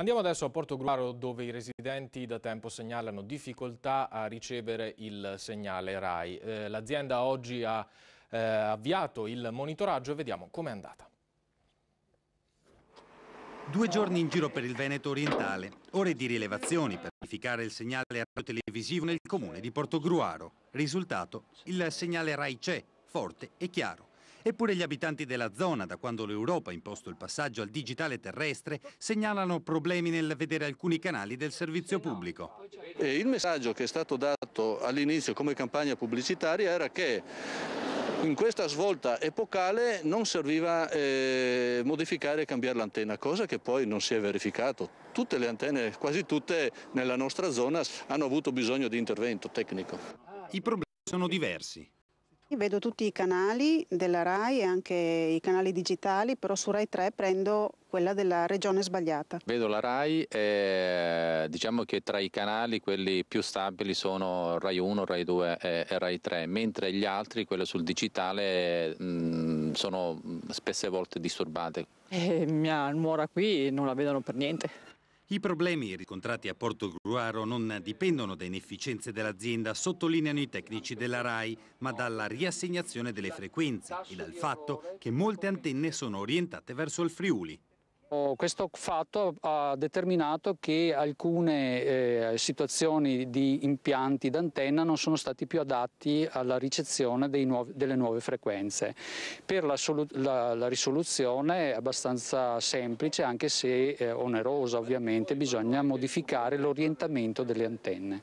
Andiamo adesso a Porto Gruaro dove i residenti da tempo segnalano difficoltà a ricevere il segnale RAI. Eh, L'azienda oggi ha eh, avviato il monitoraggio e vediamo com'è andata. Due giorni in giro per il Veneto orientale, ore di rilevazioni per verificare il segnale televisivo nel comune di Porto Gruaro. Risultato, il segnale RAI c'è, forte e chiaro. Eppure gli abitanti della zona, da quando l'Europa ha imposto il passaggio al digitale terrestre, segnalano problemi nel vedere alcuni canali del servizio pubblico. Il messaggio che è stato dato all'inizio come campagna pubblicitaria era che in questa svolta epocale non serviva eh, modificare e cambiare l'antenna, cosa che poi non si è verificato. Tutte le antenne, quasi tutte nella nostra zona, hanno avuto bisogno di intervento tecnico. I problemi sono diversi. Vedo tutti i canali della RAI e anche i canali digitali, però su RAI 3 prendo quella della regione sbagliata. Vedo la RAI e diciamo che tra i canali quelli più stabili sono RAI 1, RAI 2 e RAI 3, mentre gli altri, quelli sul digitale, mh, sono spesse volte disturbate. Eh, mia nuora qui non la vedono per niente. I problemi riscontrati a Porto Gruaro non dipendono da inefficienze dell'azienda, sottolineano i tecnici della RAI, ma dalla riassegnazione delle frequenze e dal fatto che molte antenne sono orientate verso il Friuli. Questo fatto ha determinato che alcune eh, situazioni di impianti d'antenna non sono stati più adatti alla ricezione nuovi, delle nuove frequenze. Per la, la, la, risoluzione è abbastanza semplice, anche se eh, onerosa ovviamente, bisogna modificare l'orientamento delle antenne.